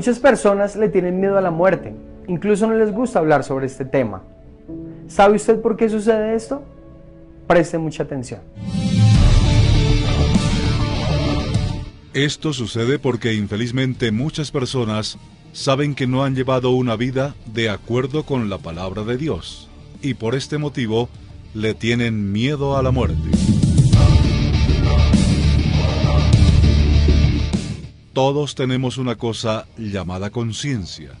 Muchas personas le tienen miedo a la muerte, incluso no les gusta hablar sobre este tema. ¿Sabe usted por qué sucede esto? Preste mucha atención. Esto sucede porque infelizmente muchas personas saben que no han llevado una vida de acuerdo con la palabra de Dios y por este motivo le tienen miedo a la muerte. Todos tenemos una cosa llamada conciencia.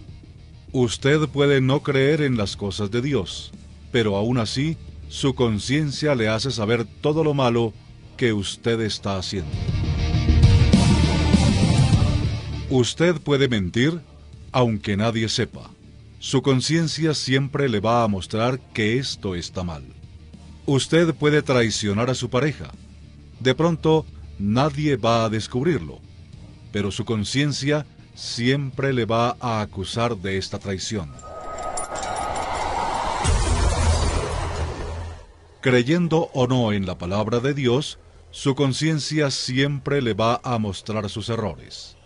Usted puede no creer en las cosas de Dios, pero aún así su conciencia le hace saber todo lo malo que usted está haciendo. Usted puede mentir aunque nadie sepa. Su conciencia siempre le va a mostrar que esto está mal. Usted puede traicionar a su pareja. De pronto, nadie va a descubrirlo, pero su conciencia siempre le va a acusar de esta traición. Creyendo o no en la palabra de Dios, su conciencia siempre le va a mostrar sus errores.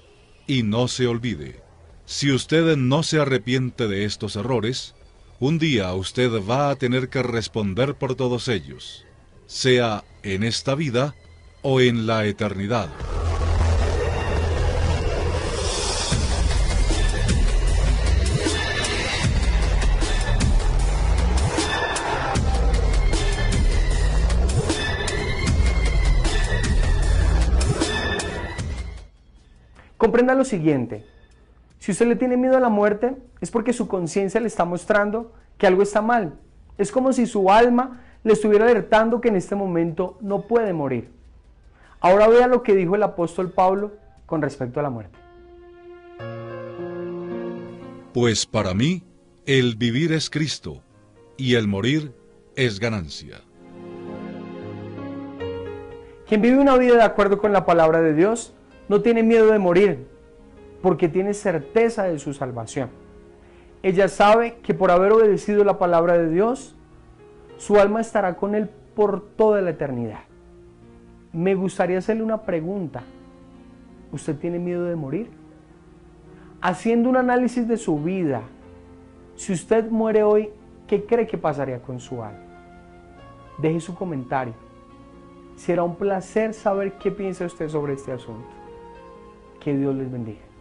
Y no se olvide, si usted no se arrepiente de estos errores, un día usted va a tener que responder por todos ellos, sea en esta vida o en la eternidad. Comprenda lo siguiente. Si usted le tiene miedo a la muerte, es porque su conciencia le está mostrando que algo está mal. Es como si su alma le estuviera alertando que en este momento no puede morir. Ahora vea lo que dijo el apóstol Pablo con respecto a la muerte. Pues para mí, el vivir es Cristo y el morir es ganancia. Quien vive una vida de acuerdo con la palabra de Dios no tiene miedo de morir, porque tiene certeza de su salvación. Ella sabe que por haber obedecido la palabra de Dios, su alma estará con Él por toda la eternidad. Me gustaría hacerle una pregunta. ¿Usted tiene miedo de morir? Haciendo un análisis de su vida, si usted muere hoy, ¿qué cree que pasaría con su alma? Deje su comentario. Será un placer saber qué piensa usted sobre este asunto. Que Dios les bendiga.